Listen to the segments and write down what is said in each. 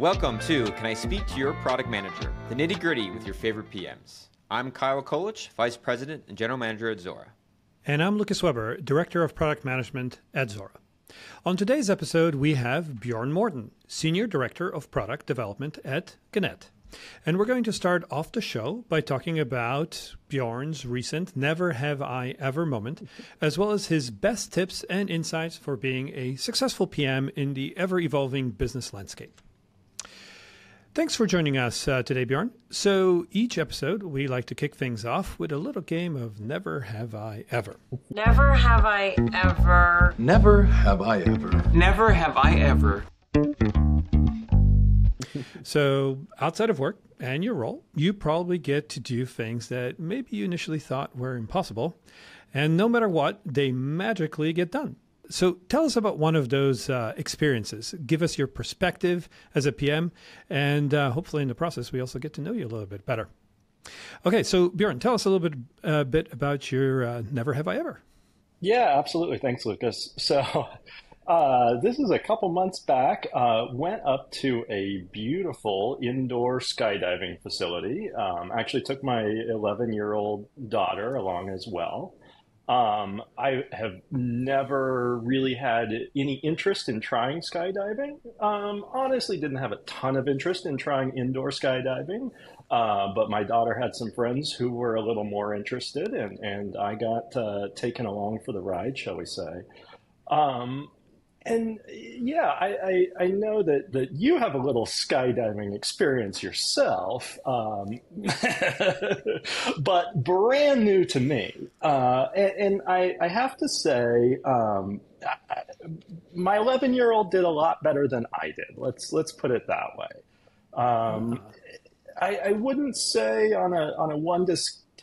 Welcome to Can I Speak to Your Product Manager, the nitty gritty with your favorite PMs. I'm Kyle Kolich, Vice President and General Manager at Zuora. And I'm Lucas Weber, Director of Product Management at Zuora. On today's episode, we have Bjorn Morton, Senior Director of Product Development at Gannett. And we're going to start off the show by talking about Bjorn's recent Never Have I Ever moment, as well as his best tips and insights for being a successful PM in the ever evolving business landscape. Thanks for joining us uh, today, Bjorn. So, each episode, we like to kick things off with a little game of Never Have I Ever. Never have I ever. Never have I ever. Never have I ever. so, outside of work and your role, you probably get to do things that maybe you initially thought were impossible. And no matter what, they magically get done. So tell us about one of those uh, experiences. Give us your perspective as a PM, and uh, hopefully in the process we also get to know you a little bit better. Okay, so Bjorn, tell us a little bit uh, bit about your uh, Never Have I Ever. Yeah, absolutely. Thanks, Lucas. So. Uh, this is a couple months back. Uh, went up to a beautiful indoor skydiving facility. Um, actually, took my 11 year old daughter along as well. Um, I have never really had any interest in trying skydiving. Um, honestly, didn't have a ton of interest in trying indoor skydiving, uh, but my daughter had some friends who were a little more interested, and, and I got uh, taken along for the ride, shall we say. Um, and yeah, I, I, I, know that, that you have a little skydiving experience yourself, um, but brand new to me. Uh, and, and I, I, have to say, um, I, my 11 year old did a lot better than I did. Let's let's put it that way. Um, I, I, wouldn't say on a on a one to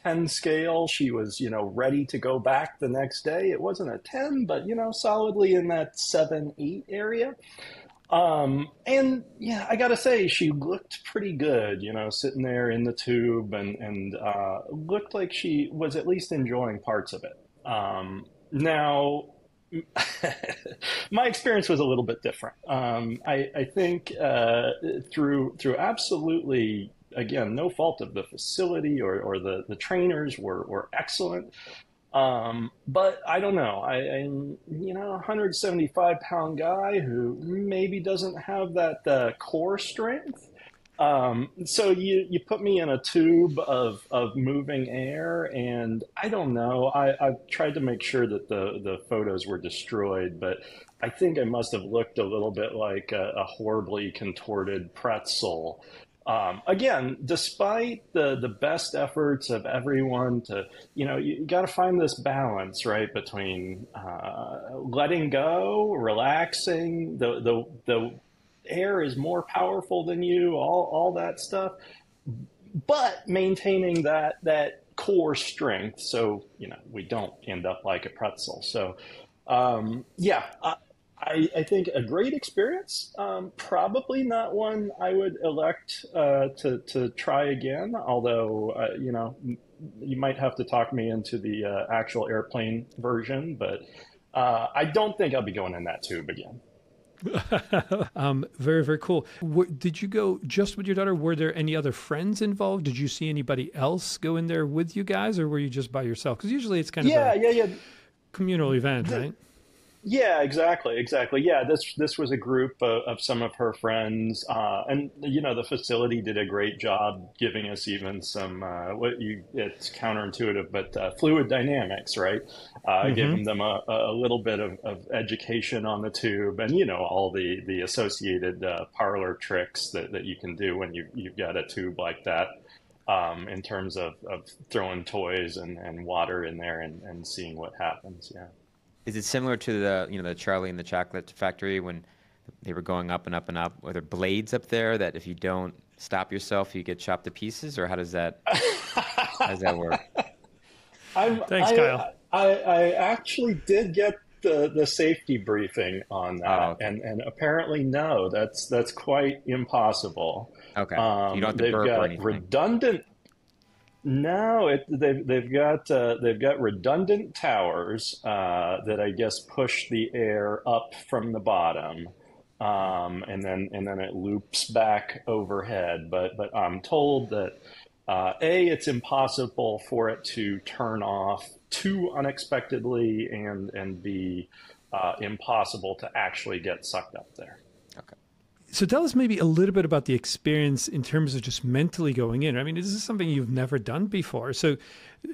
10 scale. She was, you know, ready to go back the next day. It wasn't a 10, but, you know, solidly in that 7, 8 area. Um, and yeah, I gotta say, she looked pretty good, you know, sitting there in the tube and, and uh, looked like she was at least enjoying parts of it. Um, now, my experience was a little bit different. Um, I, I, think uh, through through absolutely again, no fault of the facility or, or the, the trainers were, were excellent. Um, but I don't know. I, am you know, 175 pound guy who maybe doesn't have that uh, core strength. Um, so you, you put me in a tube of, of moving air and I don't know, I, I've tried to make sure that the, the photos were destroyed, but I think I must have looked a little bit like a, a horribly contorted pretzel um, again, despite the the best efforts of everyone to, you know, you, you got to find this balance, right, between uh, letting go, relaxing. The the the air is more powerful than you. All all that stuff, but maintaining that that core strength, so you know we don't end up like a pretzel. So, um, yeah. I, think a great experience. Um, probably not one I would elect uh, to to try again. Although uh, you know, you might have to talk me into the uh, actual airplane version, but uh, I don't think I'll be going in that tube again. um, very very cool. did you go just with your daughter? Were there any other friends involved? Did you see anybody else go in there with you guys, or were you just by yourself? Because usually it's kind of yeah, yeah, yeah. communal event, the, right? Yeah, exactly, exactly. Yeah, this this was a group of, of some of her friends, uh, and you know the facility did a great job giving us even some uh, what you it's counterintuitive, but uh, fluid dynamics, right? Uh, mm-hmm. Giving them a, a little bit of, of, education on the tube, and you know all the the associated uh, parlor tricks that, that you can do when you you've got a tube like that. Um, in terms of, of throwing toys and, and water in there and, and seeing what happens, yeah. Is it similar to the you know the Charlie and the Chocolate Factory when they were going up and up and up? Are there blades up there that if you don't stop yourself, you get chopped to pieces, or how does that how does that work? I'm, Thanks, I, Kyle. I, I actually did get the, the safety briefing on that, oh, okay. and and apparently no, that's that's quite impossible. Okay, um, you don't have to they've burp got or anything. redundant no, it, they've they've got uh, they've got redundant towers uh, that I guess push the air up from the bottom, um, and then and then it loops back overhead. But but I'm told that uh, a it's impossible for it to turn off too unexpectedly, and and b uh, impossible to actually get sucked up there. So tell us maybe a little bit about the experience in terms of just mentally going in. I mean, this is something you've never done before. So,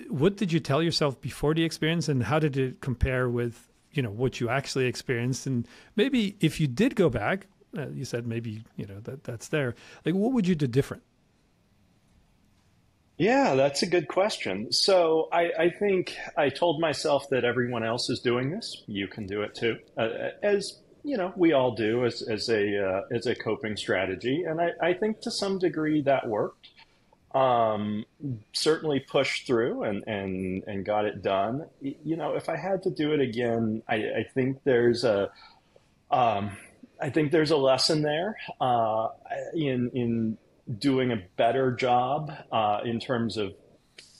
what did you tell yourself before the experience, and how did it compare with you know what you actually experienced? And maybe if you did go back, uh, you said maybe you know that that's there. Like, what would you do different? Yeah, that's a good question. So I, I, think I told myself that everyone else is doing this. You can do it too, uh, as you know, we all do as, as a uh, as a coping strategy, and I, I, think to some degree that worked. Um, certainly pushed through and, and and got it done. You know, if I had to do it again, I, I think there's a um, I think there's a lesson there uh, in in doing a better job uh, in terms of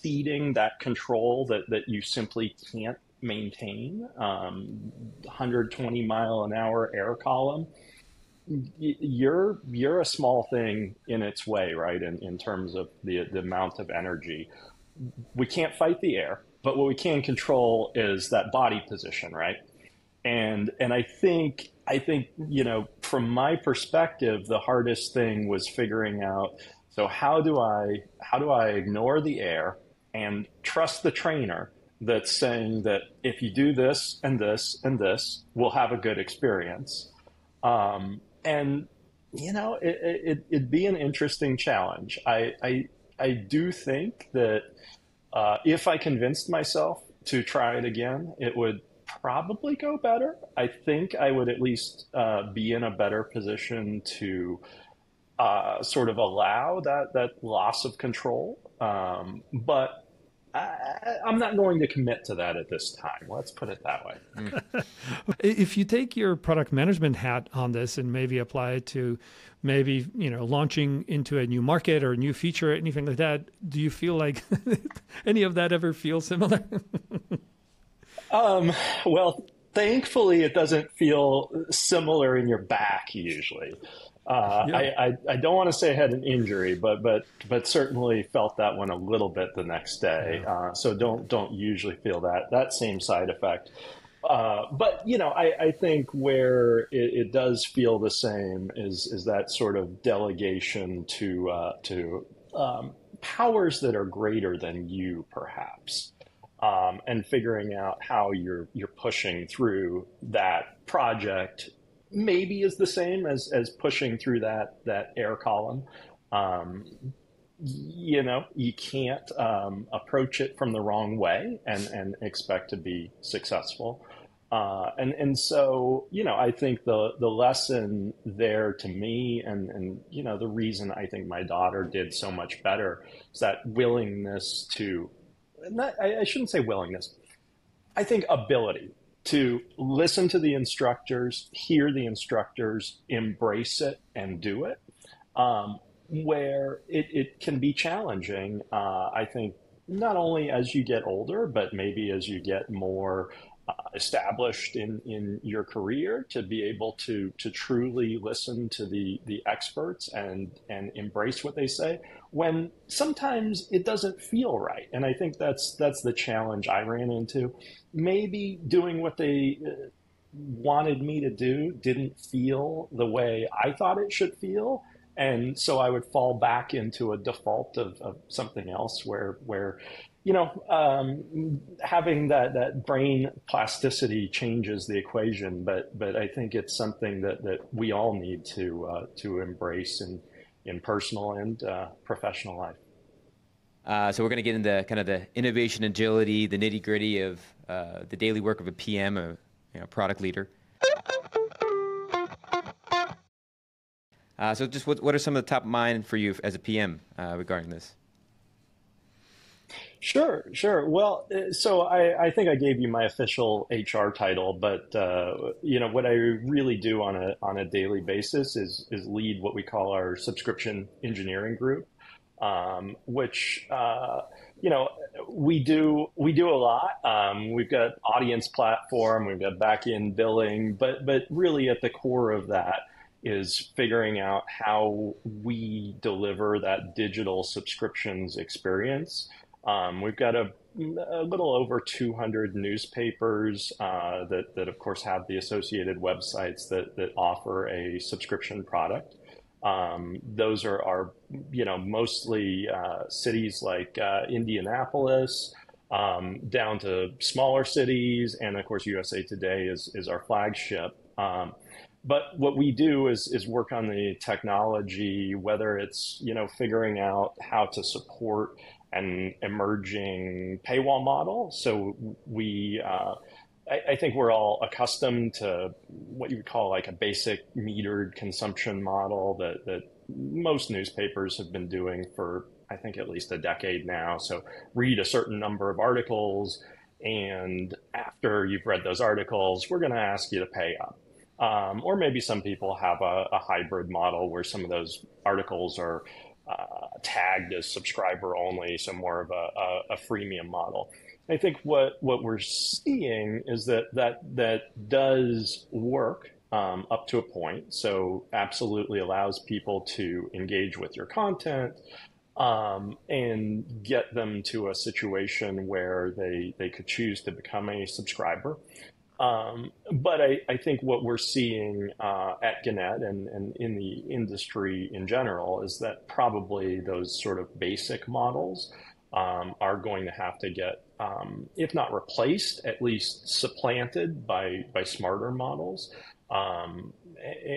feeding that control that, that you simply can't maintain. Um, 120 mile an hour air column. You're you're a small thing in its way, right? In, in terms of the the amount of energy, we can't fight the air, but what we can control is that body position, right? And and I think I think, you know, from my perspective, the hardest thing was figuring out so how do I how do I ignore the air and trust the trainer that's saying that if you do this and this and this, we'll have a good experience. Um, and you know, it, it, would be an interesting challenge. I I, I do think that uh, if I convinced myself to try it again, it would probably go better. I think I would at least uh, be in a better position to uh, sort of allow that that loss of control. Um, but I, am not going to commit to that at this time. Let's put it that way. if you take your product management hat on this and maybe apply it to maybe you know launching into a new market or a new feature, or anything like that, do you feel like any of that ever feels similar? Um, well, thankfully, it doesn't feel similar in your back usually. Uh, yeah. I, I, I, don't want to say I had an injury, but but but certainly felt that one a little bit the next day. Yeah. Uh, so don't don't usually feel that that same side effect. Uh, but you know, I, I think where it, it, does feel the same is is that sort of delegation to uh, to um, powers that are greater than you, perhaps um, and figuring out how you're you're pushing through that project maybe is the same as as pushing through that that air column. Um, you know, you can't um, approach it from the wrong way and and expect to be successful. Uh, and and so you know, I think the the lesson there to me, and and you know, the reason I think my daughter did so much better is that willingness to not, I, I shouldn't say willingness. I think ability to listen to the instructors, hear the instructors, embrace it, and do it. Um, where it, it can be challenging, uh, I think, not only as you get older, but maybe as you get more uh, established in, in your career to be able to to truly listen to the the experts and and embrace what they say when sometimes it doesn't feel right. And i think that's that's the challenge i ran into. Maybe doing what they uh, wanted me to do didn't feel the way i thought it should feel. And so i would fall back into a default of, of something else where where you know, um, having that, that brain plasticity changes the equation, but but I think it's something that, that we all need to uh, to embrace in in personal and uh, professional life. Uh, so we're going to get into kind of the innovation, agility, the nitty gritty of uh, the daily work of a PM, a you know, product leader. Uh, so just what, what are some of the top mind for you as a PM uh, regarding this? Sure, sure. Well, uh, so I, I, think I gave you my official HR title, but uh, you know what I really do on a on a daily basis is is lead what we call our subscription engineering group, um, which uh, you know, we do we do a lot. Um, we've got audience platform, we've got back end billing, but but really at the core of that is figuring out how we deliver that digital subscriptions experience. Um, we've got a, a, little over 200 newspapers uh, that, that, of course, have the associated websites that, that offer a subscription product. Um, those are, are, you know, mostly uh, cities like uh, Indianapolis, um, down to smaller cities, and of course, USA Today is is our flagship. Um, but what we do is is work on the technology, whether it's you know figuring out how to support an emerging paywall model. So we uh, I, I, think we're all accustomed to what you would call like a basic metered consumption model that, that most newspapers have been doing for, I think, at least a decade now. So read a certain number of articles, and after you've read those articles, we're going to ask you to pay up. Um, or maybe some people have a, a, hybrid model where some of those articles are uh, tagged as subscriber only, so more of a, a, a freemium model. I think what what we're seeing is that that that does work um, up to a point. So absolutely allows people to engage with your content um, and get them to a situation where they they could choose to become a subscriber. Um, but I, I, think what we're seeing uh, at Gannett and, and in the industry in general is that probably those sort of basic models um, are going to have to get, um, if not replaced, at least supplanted by by smarter models. Um,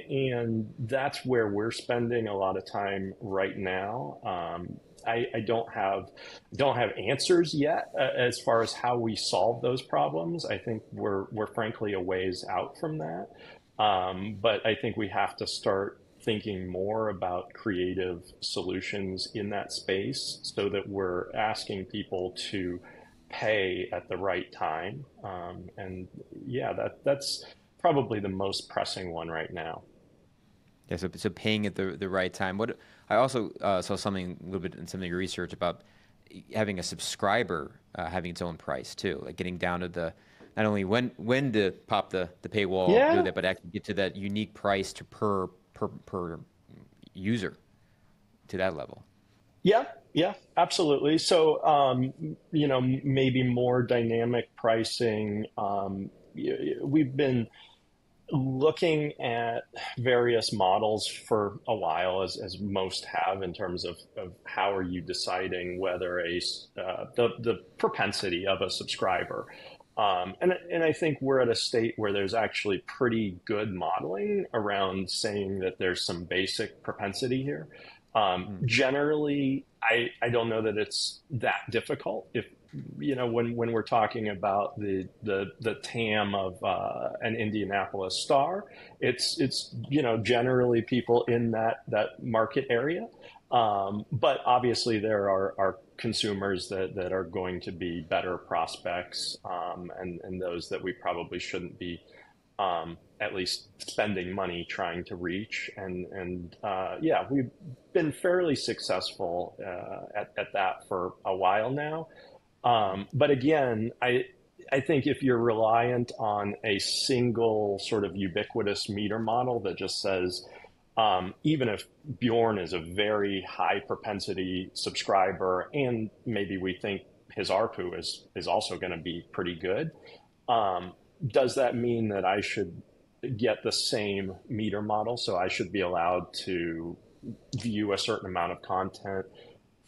and that's where we're spending a lot of time right now. I, I, don't have don't have answers yet uh, as far as how we solve those problems. I think we're we're frankly a ways out from that. Um, but I think we have to start thinking more about creative solutions in that space so that we're asking people to pay at the right time. Um, and yeah, that that's probably the most pressing one right now. Yeah, so, so paying at the the right time. What I also uh, saw something a little bit in some of your research about having a subscriber uh, having its own price too, like getting down to the not only when when to pop the the paywall, yeah. do that, but actually get to that unique price to per per per user to that level. Yeah, yeah, absolutely. So, um, you know, maybe more dynamic pricing. Um, we've been looking at various models for a while, as, as most have, in terms of, of how are you deciding whether a uh, the the propensity of a subscriber um, and, and I think we're at a state where there's actually pretty good modeling around saying that there's some basic propensity here. Um, mm. Generally, I, I don't know that it's that difficult. If you know, when, when we're talking about the the, the TAM of uh, an Indianapolis star, it's it's you know generally people in that that market area. Um, but obviously, there are, are consumers that, that are going to be better prospects um, and, and those that we probably shouldn't be um, at least spending money trying to reach. And, and uh, yeah, we've been fairly successful uh, at, at that for a while now. Um, but again, I, I think if you're reliant on a single sort of ubiquitous meter model that just says, um, even if Bjorn is a very high propensity subscriber, and maybe we think his ARPU is is also going to be pretty good, um, does that mean that I should get the same meter model? So I should be allowed to view a certain amount of content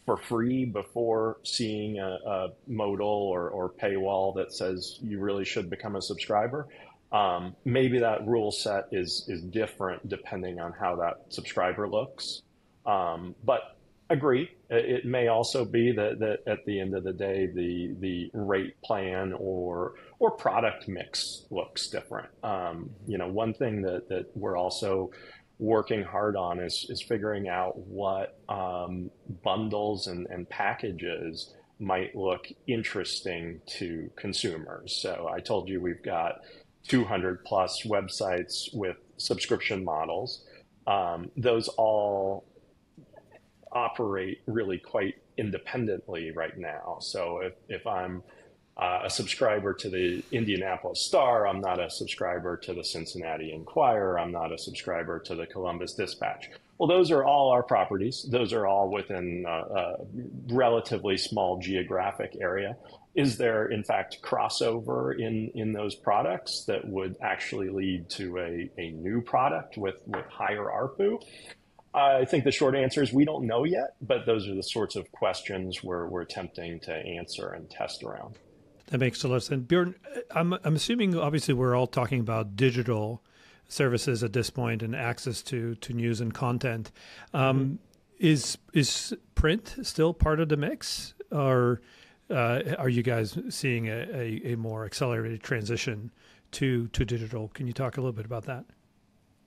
for free before seeing a, a modal or, or paywall that says you really should become a subscriber? Um, maybe that rule set is is different depending on how that subscriber looks. Um, but agree, it may also be that, that at the end of the day, the the rate plan or or product mix looks different. Um, you know, one thing that that we're also working hard on is is figuring out what um, bundles and, and packages might look interesting to consumers. So I told you we've got 200 plus websites with subscription models. Um, those all operate really quite independently right now. So if, if I'm uh, a subscriber to the Indianapolis Star, I'm not a subscriber to the Cincinnati Enquirer, I'm not a subscriber to the Columbus Dispatch. Well, those are all our properties. Those are all within a, a relatively small geographic area. Is there, in fact, crossover in, in those products that would actually lead to a, a new product with, with higher ARPU? I think the short answer is we don't know yet, but those are the sorts of questions we're, we're attempting to answer and test around. That makes a lot of sense. Bjorn, I'm, I'm assuming obviously we're all talking about digital services at this point and access to, to news and content. Um, mm-hmm. Is is print still part of the mix, or uh, are you guys seeing a, a, a more accelerated transition to to digital? Can you talk a little bit about that?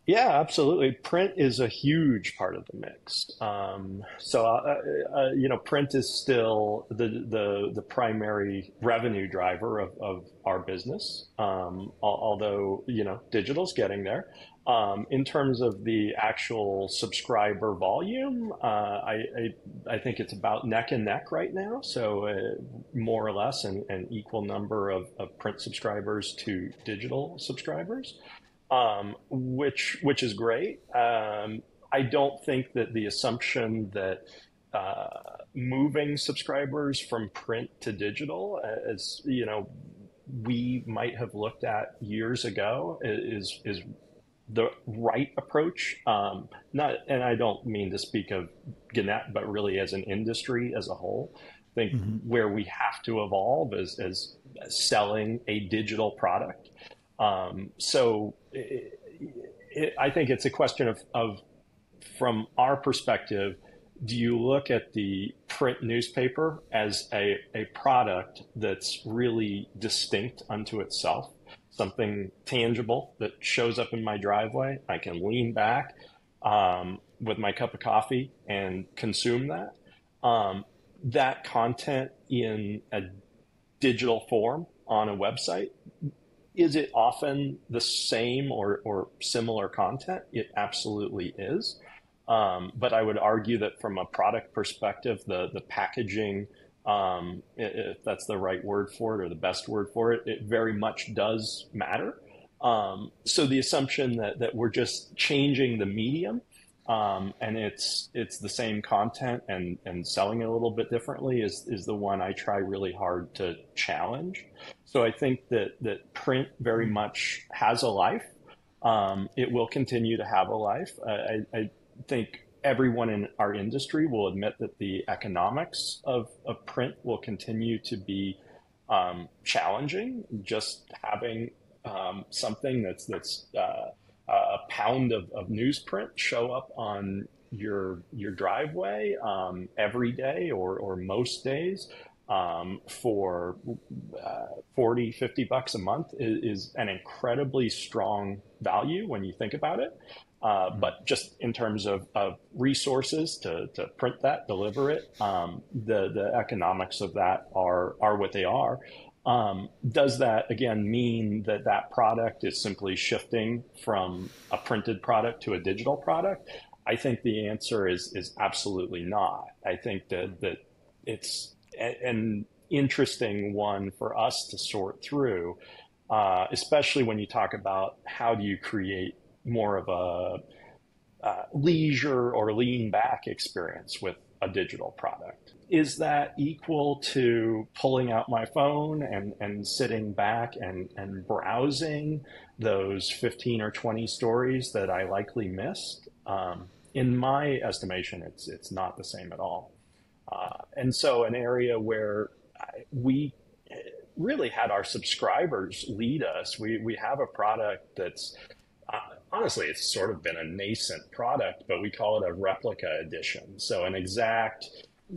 Yeah, absolutely. Print is a huge part of the mix. Um, so, uh, uh, you know, print is still the the, the primary revenue driver of, of our business. Um, although, you know, digital's getting there. Um, in terms of the actual subscriber volume, uh, I, I, I think it's about neck and neck right now. So, uh, more or less an, an equal number of, of print subscribers to digital subscribers um, which which is great. Um, I don't think that the assumption that uh, moving subscribers from print to digital, as you know, we might have looked at years ago, is is the right approach. Um, not, and I don't mean to speak of Gannett, but really as an industry as a whole. I think mm-hmm. where we have to evolve is, is selling a digital product. Um, so it, it, I think it's a question of, of, from our perspective, do you look at the print newspaper as a, a product that's really distinct unto itself, something tangible that shows up in my driveway? I can lean back um, with my cup of coffee and consume that. Um, that content in a digital form on a website is it often the same or, or similar content? It absolutely is. Um, but I would argue that from a product perspective, the, the packaging, um, if that's the right word for it or the best word for it, it very much does matter. Um, so the assumption that, that we're just changing the medium um, and it's it's the same content and and selling it a little bit differently is is the one I try really hard to challenge. So I think that that print very much has a life. Um, it will continue to have a life. I, I, think everyone in our industry will admit that the economics of, of print will continue to be um, challenging. Just having um, something that's that's uh, a pound of, of newsprint show up on your your driveway um, every day or, or most days um, for uh, 40 50 bucks a month is, is, an incredibly strong value when you think about it uh, mm-hmm. but just in terms of, of resources to, to print that deliver it um, the, the economics of that are are what they are um, does that again mean that that product is simply shifting from a printed product to a digital product? I think the answer is is absolutely not. I think that that it's an interesting one for us to sort through, uh, especially when you talk about how do you create more of a uh, leisure or lean back experience with a digital product is that equal to pulling out my phone and, and sitting back and, and browsing those 15 or 20 stories that I likely missed? Um, in my estimation, it's, it's not the same at all. Uh, and so, an area where we really had our subscribers lead us, we, we have a product that's uh, honestly, it's sort of been a nascent product, but we call it a replica edition. So, an exact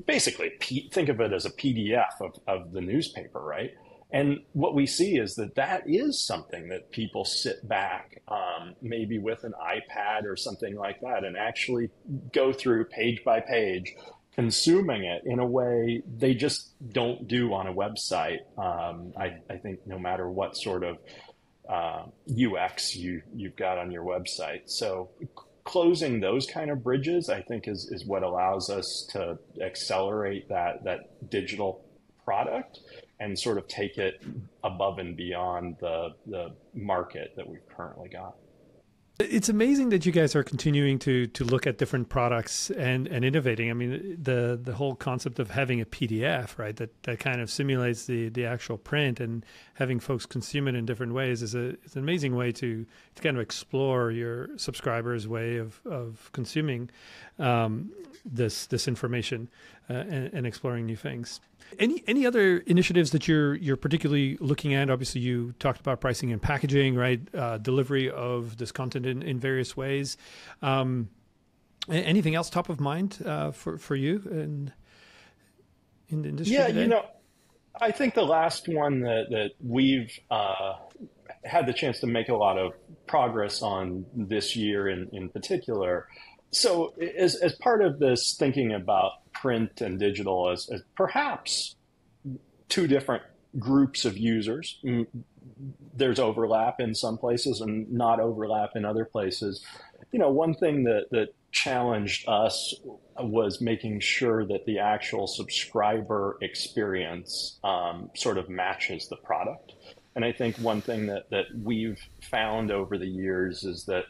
basically think of it as a PDF of, of the newspaper, right? And what we see is that that is something that people sit back, um, maybe with an iPad or something like that, and actually go through page by page, consuming it in a way they just don't do on a website. Um, I, I, think no matter what sort of uh, UX you you've got on your website. So closing those kind of bridges, I think, is, is what allows us to accelerate that, that digital product and sort of take it above and beyond the, the market that we've currently got. It's amazing that you guys are continuing to to look at different products and and innovating. I mean, the the whole concept of having a PDF, right, that that kind of simulates the the actual print and having folks consume it in different ways is a it's an amazing way to to kind of explore your subscribers' way of of consuming um, this this information uh, and, and exploring new things. Any any other initiatives that you're you're particularly looking at? Obviously, you talked about pricing and packaging, right? Uh, delivery of this content in, in various ways. Um, anything else top of mind uh, for for you in in the industry? Yeah, today? you know, I think the last one that that we've uh, had the chance to make a lot of progress on this year, in in particular. So, as as part of this thinking about print and digital as, as perhaps two different groups of users. There's overlap in some places and not overlap in other places. You know, one thing that, that challenged us was making sure that the actual subscriber experience um, sort of matches the product. And I think one thing that, that we've found over the years is that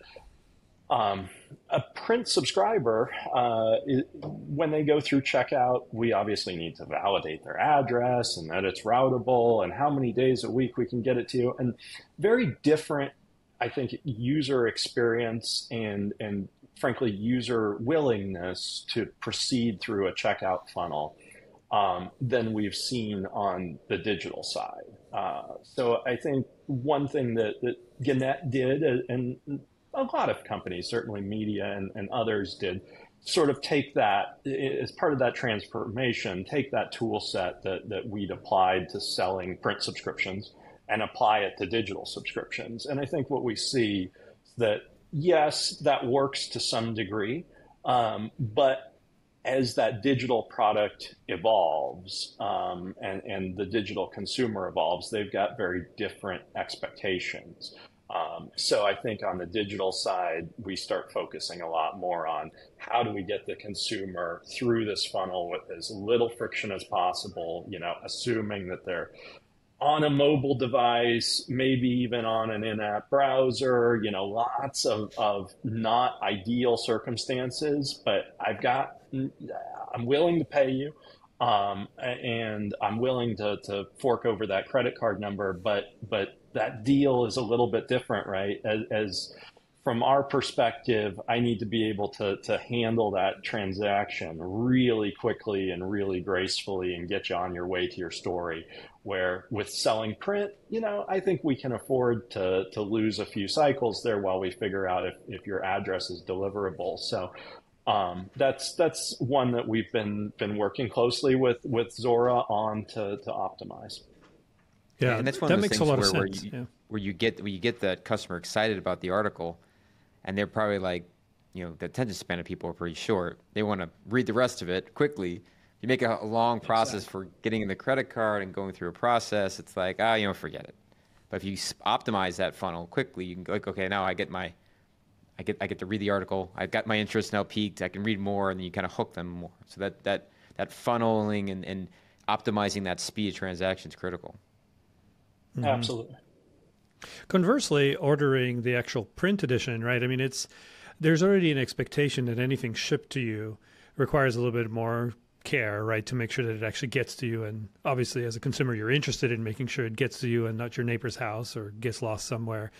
um, a print subscriber, uh, when they go through checkout, we obviously need to validate their address and that it's routable and how many days a week we can get it to you. And very different, I think, user experience and, and frankly, user willingness to proceed through a checkout funnel um, than we've seen on the digital side. Uh, so I think one thing that, that Gannett did, and a lot of companies, certainly media and, and others did, sort of take that as part of that transformation, take that tool set that, that we'd applied to selling print subscriptions and apply it to digital subscriptions. And I think what we see that, yes, that works to some degree, um, but as that digital product evolves um, and, and the digital consumer evolves, they've got very different expectations. Um, so I think on the digital side, we start focusing a lot more on how do we get the consumer through this funnel with as little friction as possible, you know, assuming that they're on a mobile device, maybe even on an in-app browser, you know, lots of, of not ideal circumstances, but I've got, I'm willing to pay you. Um, and I'm willing to, to fork over that credit card number, but, but that deal is a little bit different, right? As, as, from our perspective, I need to be able to, to handle that transaction really quickly and really gracefully and get you on your way to your story. Where with selling print, you know, I think we can afford to, to lose a few cycles there while we figure out if, if your address is deliverable. So um, that's that's one that we've been been working closely with with Zuora on to, to optimize. Yeah, and that's one that of those makes things a lot where, of where sense. you, yeah. where you get where you get the customer excited about the article, and they're probably like, you know, the attention span of people are pretty short. They want to read the rest of it quickly. You make a, a long process exactly. for getting in the credit card and going through a process. It's like, ah, oh, you know, forget it. But if you optimize that funnel quickly, you can go like, okay, now I get my, I get I get to read the article. I've got my interest now peaked. I can read more, and then you kind of hook them more. So that that that funneling and, and optimizing that speed of transaction is critical. Mm-hmm. Absolutely. Conversely, ordering the actual print edition, right? I mean, it's there's already an expectation that anything shipped to you requires a little bit more care, right, to make sure that it actually gets to you. And obviously, as a consumer, you're interested in making sure it gets to you and not your neighbor's house or gets lost somewhere.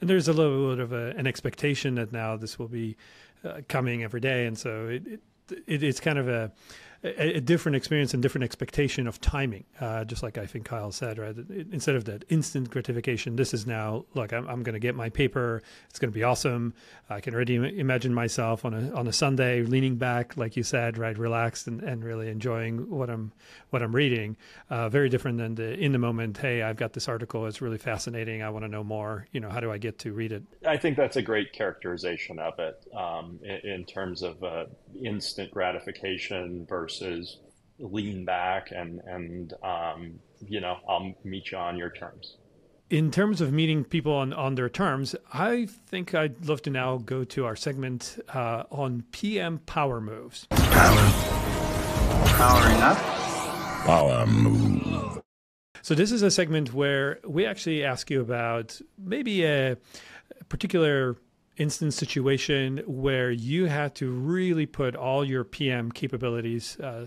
And there's a little bit of a, an expectation that now this will be uh, coming every day, and so it, it, it it's kind of a a, a, different experience and different expectation of timing. Uh, just like I think Kyle said, right? Instead of that instant gratification, this is now look. I'm, I'm going to get my paper. It's going to be awesome. I can already imagine myself on a on a Sunday leaning back, like you said, right, relaxed and, and really enjoying what I'm what I'm reading. Uh, very different than the in the moment. Hey, I've got this article. It's really fascinating. I want to know more. You know, how do I get to read it? I think that's a great characterization of it um, in, in, terms of uh, instant gratification versus versus lean back and and um, you know I'll meet you on your terms. in terms of meeting people on, on their terms, I think I'd love to now go to our segment uh, on PM power moves. Power. Powering up. Power move. So, this is a segment where we actually ask you about maybe a particular instance situation where you had to really put all your PM capabilities uh,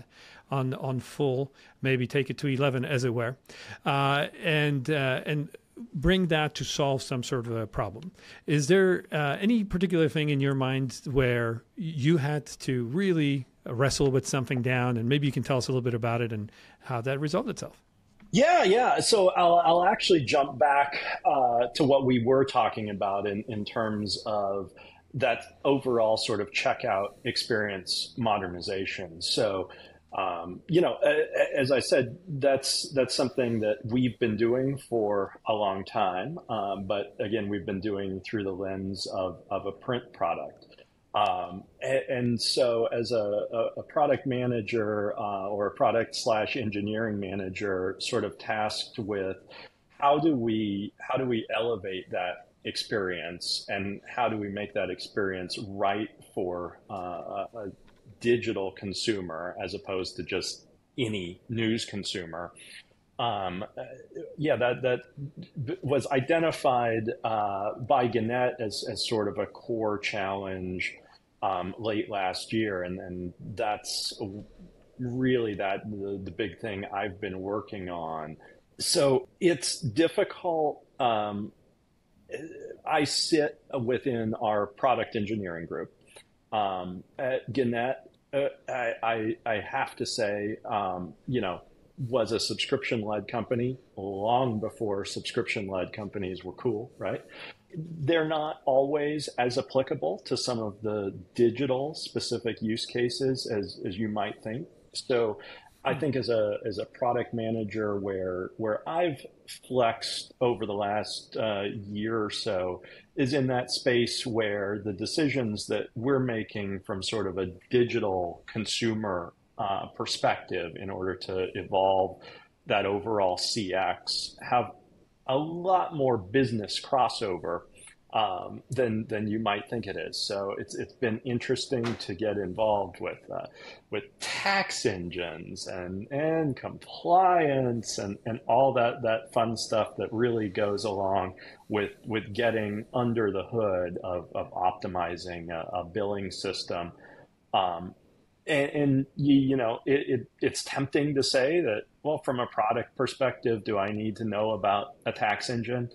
on on full, maybe take it to eleven, as it were, uh, and uh, and bring that to solve some sort of a problem. Is there uh, any particular thing in your mind where you had to really wrestle with something down, and maybe you can tell us a little bit about it and how that resolved itself? Yeah, yeah. So I'll, I'll actually jump back uh, to what we were talking about in, in terms of that overall sort of checkout experience modernization. So, um, you know, as I said, that's that's something that we've been doing for a long time. Um, but again, we've been doing through the lens of, of a print product. Um, and, and, so, as a, a product manager uh, or a product slash engineering manager, sort of tasked with how do we how do we elevate that experience and how do we make that experience right for uh, a digital consumer as opposed to just any news consumer. Um, yeah, that that was identified uh, by Gannett as, as sort of a core challenge um, late last year, and, and that's really that the, the big thing I've been working on. So it's difficult. Um, I sit within our product engineering group um, at Gannett. Uh, I, I, I have to say, um, you know, was a subscription led company long before subscription led companies were cool, right? They're not always as applicable to some of the digital specific use cases as, as you might think. So I think as a as a product manager where where I've flexed over the last uh, year or so is in that space where the decisions that we're making from sort of a digital consumer uh, perspective in order to evolve that overall CX have a lot more business crossover um, than than you might think it is. So it's it's been interesting to get involved with uh, with tax engines and and compliance and, and all that that fun stuff that really goes along with with getting under the hood of, of optimizing a, a billing system. Um, and, and you, you, know it, it, it's tempting to say that well from a product perspective do i need to know about a tax engine?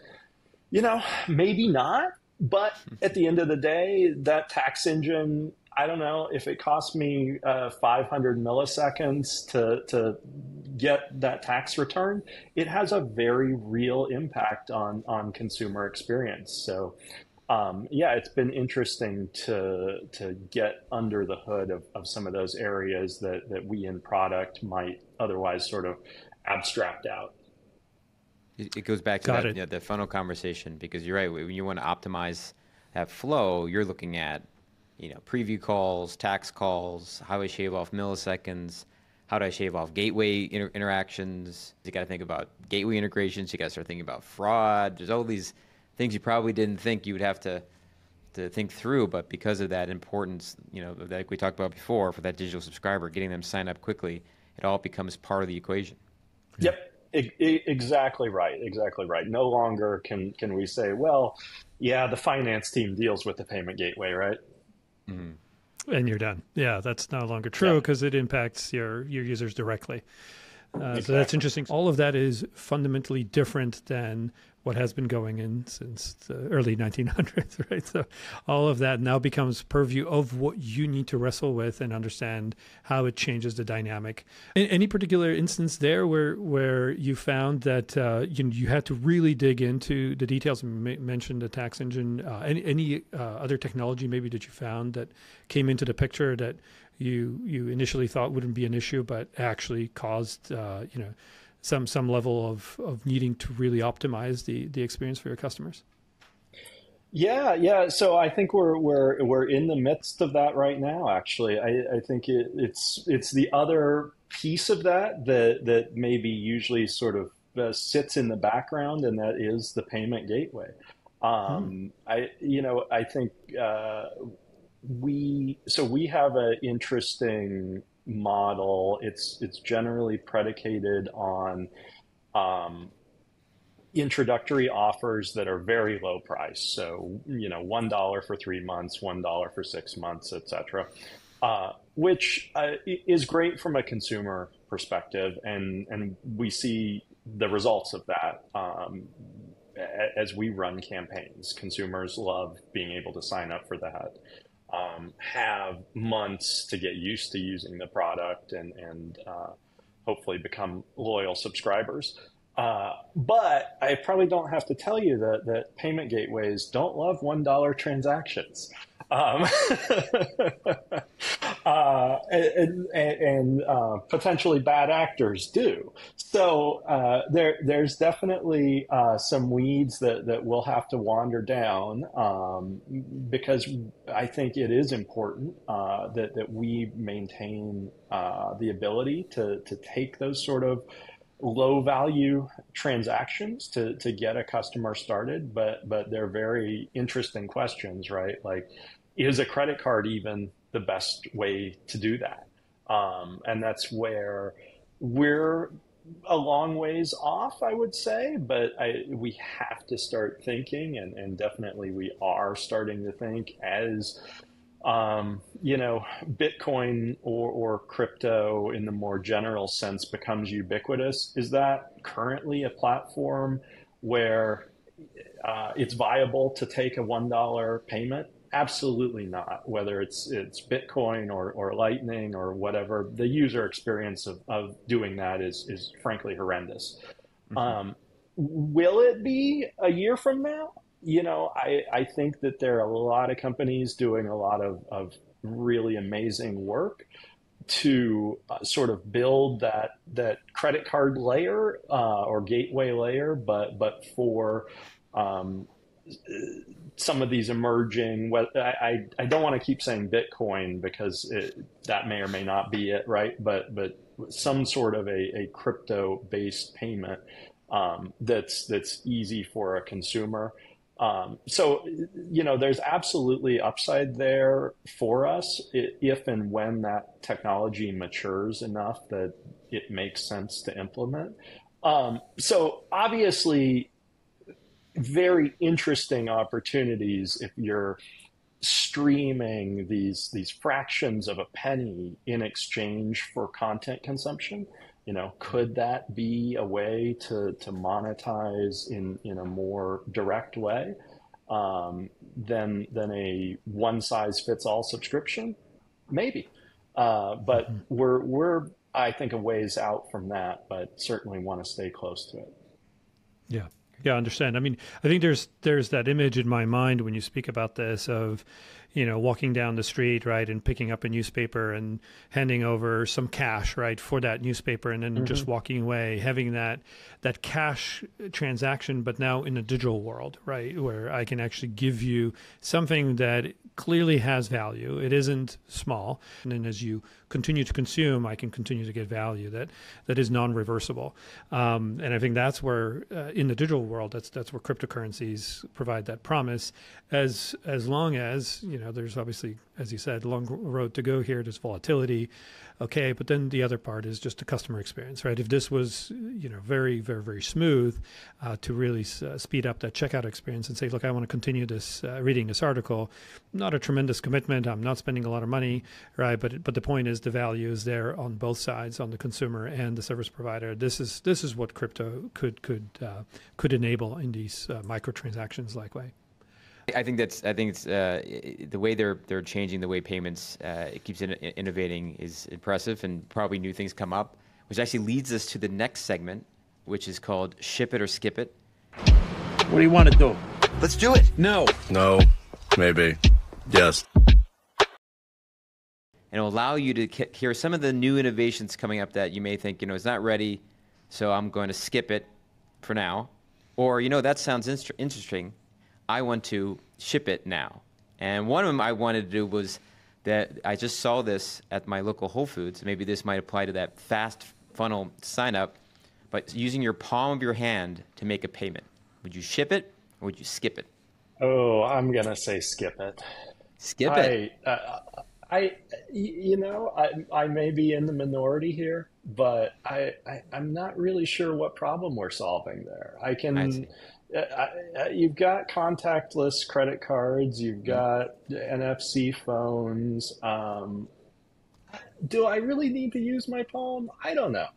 You know maybe not but at the end of the day that tax engine i don't know if it costs me uh, 500 milliseconds to, to get that tax return it has a very real impact on on consumer experience. So um, yeah, it's been interesting to to get under the hood of, of some of those areas that, that we in product might otherwise sort of abstract out. It goes back to Got that, yeah, the funnel conversation because you're right. When you want to optimize that flow, you're looking at you know preview calls, tax calls, how do I shave off milliseconds, how do I shave off gateway inter- interactions. You got to think about gateway integrations. You got to start thinking about fraud. There's all these things you probably didn't think you would have to to think through, but because of that importance, you know, like we talked about before, for that digital subscriber, getting them signed up quickly, it all becomes part of the equation. Yep. exactly right. Exactly right. No longer can can we say, well, yeah, the finance team deals with the payment gateway, right? Mm-hmm. And you're done. Yeah, that's no longer true because yeah. it impacts your your users directly. Uh, exactly. So that's interesting. All of that is fundamentally different than what has been going in since the early 1900s, right? So all of that now becomes purview of what you need to wrestle with and understand how it changes the dynamic. In any particular instance there where where you found that uh, you you had to really dig into the details? and mentioned the tax engine. Uh, any any uh, other technology maybe that you found that came into the picture that you you initially thought wouldn't be an issue, but actually caused uh, you know some some level of of needing to really optimize the the experience for your customers. Yeah, yeah. So I think we're we're we're in the midst of that right now. Actually, I, I think it, it's it's the other piece of that that that maybe usually sort of uh, sits in the background, and that is the payment gateway. Um, hmm. I, you know, I think uh, we so we have an interesting model. It's it's generally predicated on um, introductory offers that are very low price. So you know, one dollar for three months, one dollar for six months, etc. Uh, which uh, is great from a consumer perspective, and and we see the results of that um, as we run campaigns. Consumers love being able to sign up for that um, have months to get used to using the product and, and uh, hopefully become loyal subscribers. Uh, but I probably don't have to tell you that, that payment gateways don't love $1 transactions. Um, uh, and, and uh, potentially bad actors do. So uh, there, there's definitely uh, some weeds that, that we'll have to wander down um, because I think it is important uh, that, that we maintain uh, the ability to, to take those sort of low value transactions to, to get a customer started, but but they're very interesting questions, right? Like, is a credit card even the best way to do that? Um, and that's where we're a long ways off, I would say, but I, we have to start thinking, and, and definitely we are starting to think as um, you know, Bitcoin or, or crypto in the more general sense becomes ubiquitous, is that currently a platform where uh, it's viable to take a $1 payment? Absolutely not. Whether it's it's Bitcoin or, or Lightning or whatever, the user experience of, of doing that is is frankly horrendous. Mm-hmm. Um, will it be a year from now? you know, I, I think that there are a lot of companies doing a lot of, of really amazing work to uh, sort of build that that credit card layer uh, or gateway layer, but but for um, some of these emerging. Well, I I don't want to keep saying Bitcoin because it, that may or may not be it, right? But but some sort of a, a crypto based payment um, that's that's easy for a consumer. Um, so, you know, there's absolutely upside there for us if and when that technology matures enough that it makes sense to implement. Um, so, obviously, very interesting opportunities if you're streaming these these fractions of a penny in exchange for content consumption you know, could that be a way to, to monetize in, in a more direct way um, than, than a one size fits all subscription? Maybe. Uh, but mm-hmm. we're, we're, I think, a ways out from that, but certainly want to stay close to it. Yeah. Yeah, understand. I mean, I think there's there's that image in my mind when you speak about this of, you know, walking down the street, right, and picking up a newspaper and handing over some cash, right, for that newspaper, and then mm-hmm. just walking away, having that that cash transaction, but now in a digital world, right, where I can actually give you something that clearly has value. It isn't small, and then as you continue to consume, I can continue to get value that that is non-reversible. Um, and I think that's where, uh, in the digital world, that's that's where cryptocurrencies provide that promise. As as long as you know, there's obviously, as you said, long road to go here. There's volatility, okay, but then the other part is just the customer experience, right? If this was you know very very very smooth, uh, to really uh, speed up that checkout experience and say, look, I want to continue this uh, reading this article, not a tremendous commitment. I'm not spending a lot of money, right? But but the point is the value is there on both sides, on the consumer and the service provider. This is this is what crypto could could uh, could enable in these uh, microtransactions like way. I think that's. I think it's uh, the way they're they're changing the way payments. Uh, it keeps in, innovating is impressive, and probably new things come up, which actually leads us to the next segment, which is called "Ship It or Skip It." What do you want to do? Let's do it. No. No. Maybe. Yes and it'll allow you to hear some of the new innovations coming up that you may think, you know, it's not ready, so I'm going to skip it for now. Or, you know, that sounds interesting. I want to ship it now. And one of them I wanted to do was that I just saw this at my local Whole Foods. Maybe this might apply to that fast funnel sign up. but using your palm of your hand to make a payment. Would you ship it or would you skip it? Oh, I'm gonna say skip it. Skip it. I, uh, I, you know, I, I may be in the minority here, but I, I, am not really sure what problem we're solving there. I can, I, you've got contactless credit cards, you've got NFC phones. Um, do I really need to use my palm? I don't know.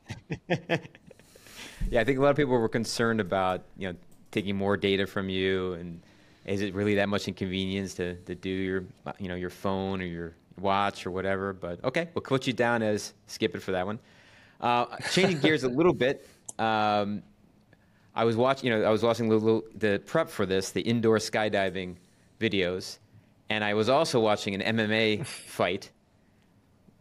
yeah, I think a lot of people were concerned about you know taking more data from you, and is it really that much inconvenience to, to do your you know your phone or your watch or whatever? But okay, we'll put you down as skip it for that one. Uh, changing gears a little bit. Um, I was watching, you know, I was watching the, the prep for this, the indoor skydiving videos, and I was also watching an MMA fight.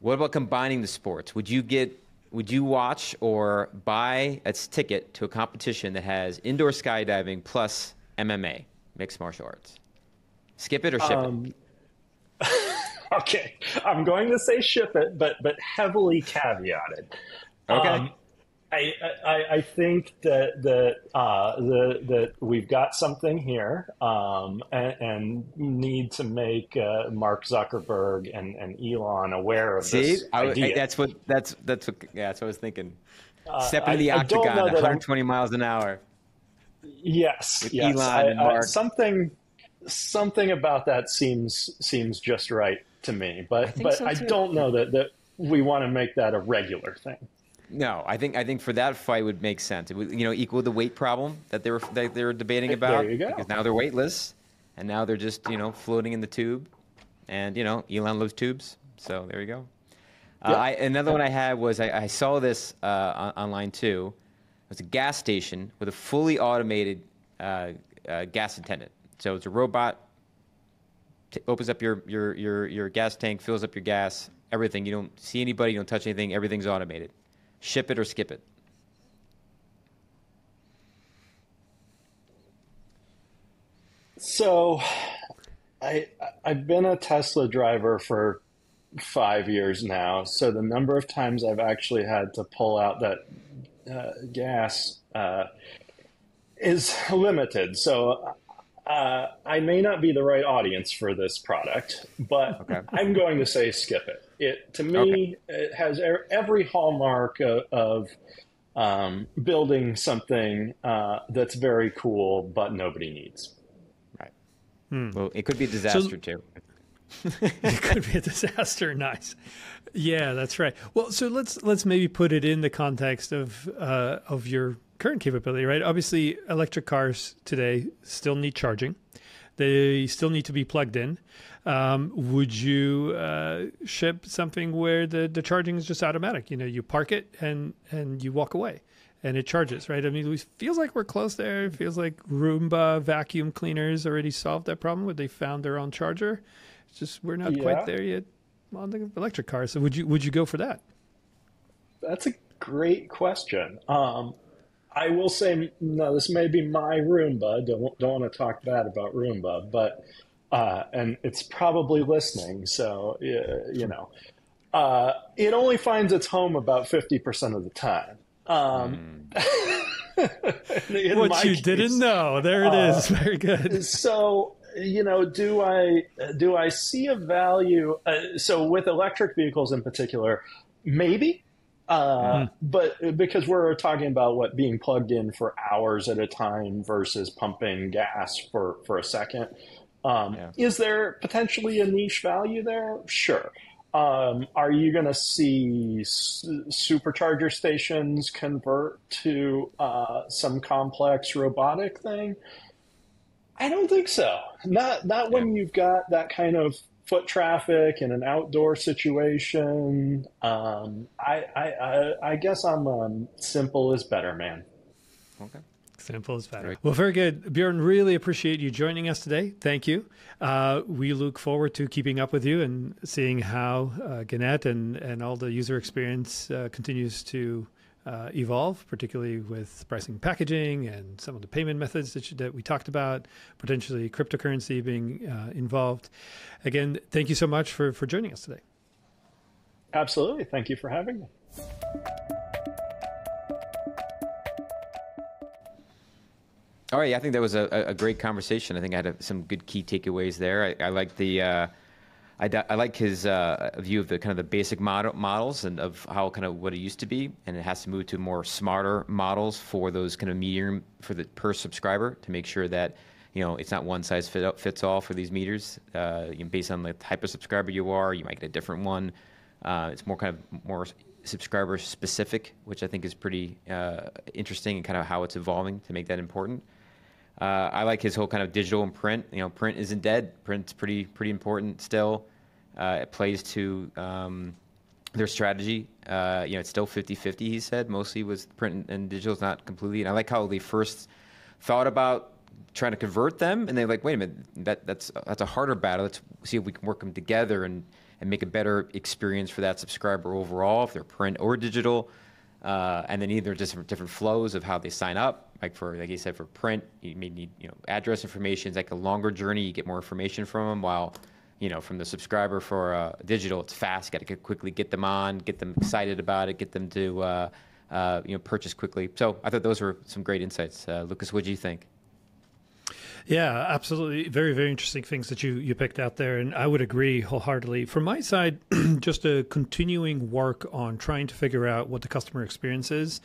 What about combining the sports? Would you get would you watch or buy a ticket to a competition that has indoor skydiving plus MMA, mixed martial arts? Skip it or ship um, it? okay, I'm going to say ship it, but but heavily caveated. Okay. Um, I, I, I think that that uh, the that we've got something here, um, and, and, need to make uh, Mark Zuckerberg and, and Elon aware of See, this I, idea. I, that's what that's that's what yeah, that's what I was thinking. Uh, Step into the octagon, 120 I'm, miles an hour. Yes, yes. Elon and Mark. something something about that seems seems just right to me, but I but so I don't know that that we want to make that a regular thing. No, I think I think for that fight would make sense. It would you know equal the weight problem that they were that they were debating about. There you go. Because now they're weightless, and now they're just you know floating in the tube, and you know Elon loves tubes, so there you go. Uh, I, another one I had was I, I saw this uh, online too. It was a gas station with a fully automated uh, uh gas attendant. So it's a robot. T- opens up your, your your your gas tank, fills up your gas, everything. You don't see anybody, you don't touch anything. Everything's automated. Ship it or skip it. So, I I've been a Tesla driver for five years now. So the number of times I've actually had to pull out that uh, gas uh, is limited. So uh, I may not be the right audience for this product, but okay. I'm going to say skip it. It to me, okay. it has every hallmark of, of um, building something uh, that's very cool, but nobody needs. Right. Hmm. Well, it could be a disaster so, too. it could be a disaster. Nice. Yeah, that's right. Well, so let's let's maybe put it in the context of uh, of your current capability, right? Obviously, electric cars today still need charging. They still need to be plugged in. Um, would you uh, ship something where the, the charging is just automatic? You know, you park it and and you walk away, and it charges, right? I mean, it feels like we're close there. It feels like Roomba vacuum cleaners already solved that problem, where they found their own charger. It's just we're not yeah. quite there yet on the electric car. So would you would you go for that? That's a great question. Um, I will say, no, this may be my Roomba. Don't don't want to talk bad about Roomba, but uh, and it's probably listening. So uh, you know, uh, it only finds its home about fifty percent of the time. Um, mm. what you case, didn't know. There it is. Uh, Very good. So you know, do I do I see a value? Uh, so with electric vehicles in particular, maybe. Uh, mm. But because we're talking about what being plugged in for hours at a time versus pumping gas for, for a second, um, yeah. Is there potentially a niche value there? Sure. Um, are you going to see s- supercharger stations convert to uh, some complex robotic thing? I don't think so. Not not when you've got that kind of foot traffic in an outdoor situation. Um, I, I, I, I guess I'm um, simple is better, man. Okay. Simple as better. Well, very good. Bjorn, really appreciate you joining us today. Thank you. Uh, we look forward to keeping up with you and seeing how uh, Gannett and, and all the user experience uh, continues to uh, evolve, particularly with pricing packaging and some of the payment methods that, you, that we talked about, potentially cryptocurrency being uh, involved. Again, thank you so much for, for joining us today. Absolutely. Thank you for having me. All right, I think that was a, a great conversation. I think I had a, some good key takeaways there. I, I like the uh, I, I like his uh, view of the kind of the basic model, models and of how kind of what it used to be, and it has to move to more smarter models for those kind of medium for the per subscriber to make sure that you know it's not one size fit, fits all for these meters. Uh, you know, based on the type of subscriber you are, you might get a different one. Uh, it's more kind of more subscriber specific, which I think is pretty uh, interesting and kind of how it's evolving to make that important. Uh, I like his whole kind of digital and print. You know, print isn't dead. Print's pretty pretty important still. Uh, it plays to um, their strategy. Uh, you know, it's still 50-50, he said. Mostly was print and digital is not completely. And I like how they first thought about trying to convert them, and they're like, wait a minute, that that's that's a harder battle. Let's see if we can work them together and and make a better experience for that subscriber overall, if they're print or digital. Uh, and then either just different flows of how they sign up. Like for, like you said, for print, you may need you know address information. It's like a longer journey. You get more information from them. While you know from the subscriber for uh, digital, it's fast. Got to quickly get them on, get them excited about it, get them to uh, uh, you know purchase quickly. So I thought those were some great insights. Uh, Lucas, what do you think? Yeah, absolutely. Very, very interesting things that you, you picked out there. And I would agree wholeheartedly. From my side, just a continuing work on trying to figure out what the customer experience is,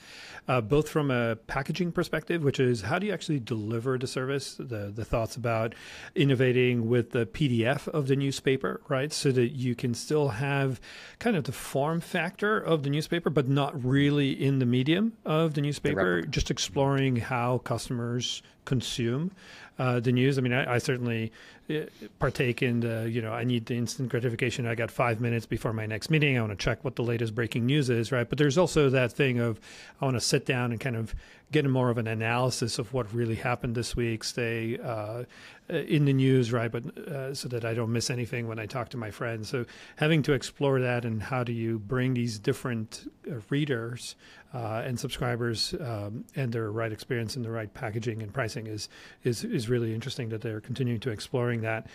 uh, both from a packaging perspective, which is how do you actually deliver the service, the, the thoughts about innovating with the PDF of the newspaper, right? So that you can still have kind of the form factor of the newspaper, but not really in the medium of the newspaper, just exploring how customers consume uh, the news. I mean, I, I, certainly uh, partake in the, you know, I need the instant gratification. I got five minutes before my next meeting. I want to check what the latest breaking news is, right? But there's also that thing of I want to sit down and kind of get more of an analysis of what really happened this week, stay uh, in the news, right? But uh, so that I don't miss anything when I talk to my friends. So having to explore that and how do you bring these different uh, readers uh, and subscribers um, and their right experience and the right packaging and pricing is is is really interesting that they're continuing to exploring that.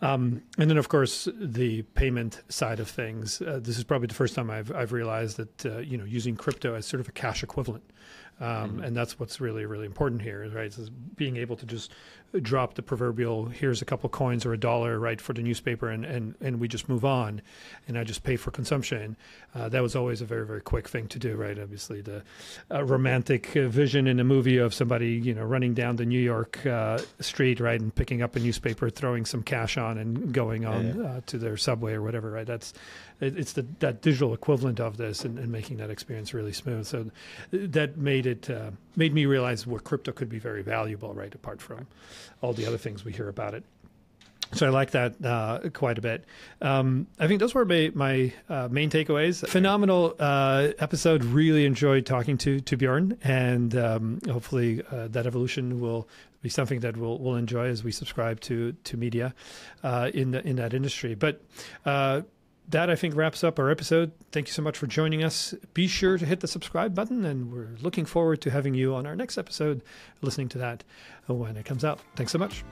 Um, and then, of course, the payment side of things. Uh, this is probably the first time I've I've realized that uh, you know using crypto as sort of a cash equivalent. Um, mm-hmm. And that's what's really, really important here, right? Is being able to just drop the proverbial here's a couple coins or a dollar right for the newspaper and, and, and we just move on and I just pay for consumption. Uh, that was always a very, very quick thing to do, right? Obviously, the uh, romantic vision in a movie of somebody, you know, running down the New York uh, street, right, and picking up a newspaper, throwing some cash on and going on yeah. Uh, to their subway or whatever, right? That's it's the that digital equivalent of this and, and making that experience really smooth. So that made it uh, made me realize where crypto could be very valuable, right? Apart from all the other things we hear about it. So I like that uh, quite a bit. Um, I think those were my, my uh, main takeaways. Phenomenal uh, episode. Really enjoyed talking to to Bjorn, and um, hopefully uh, that evolution will be something that we'll, we'll enjoy as we subscribe to to media uh, in the, in that industry. But uh, that I think wraps up our episode. Thank you so much for joining us. Be sure to hit the subscribe button, and we're looking forward to having you on our next episode, listening to that when it comes out. Thanks so much.